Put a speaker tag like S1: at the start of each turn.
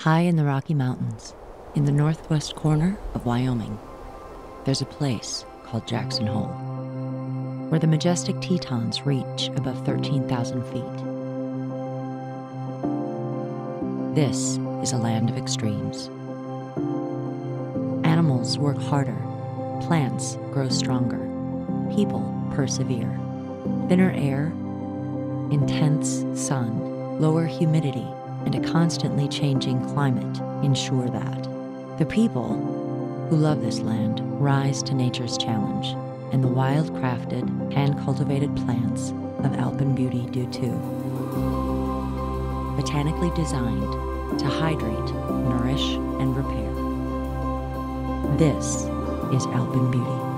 S1: High in the Rocky Mountains, in the northwest corner of Wyoming, there's a place called Jackson Hole, where the majestic Tetons reach above 13,000 feet. This is a land of extremes. Animals work harder, plants grow stronger, people persevere. Thinner air, intense sun, lower humidity, and a constantly changing climate ensure that. The people who love this land rise to nature's challenge, and the wild crafted, hand cultivated plants of Alpyn beauty do too. Botanically designed to hydrate, nourish, and repair. This is Alpyn Beauty.